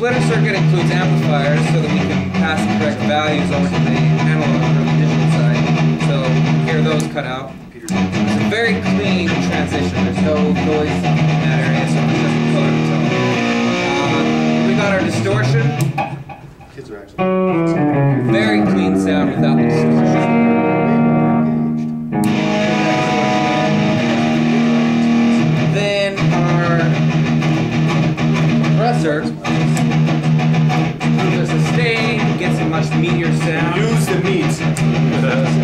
splitter circuit includes amplifiers so that we can pass the correct values over to the analog or the digital side. So hear those cut out. It's a very clean transition. There's no noise in that area, so it's just color to tone. Uh, we got our distortion. Are actually Very clean sound without the distortion. Then our compressor improves the sustain, gets a much meatier sound. Use the meat.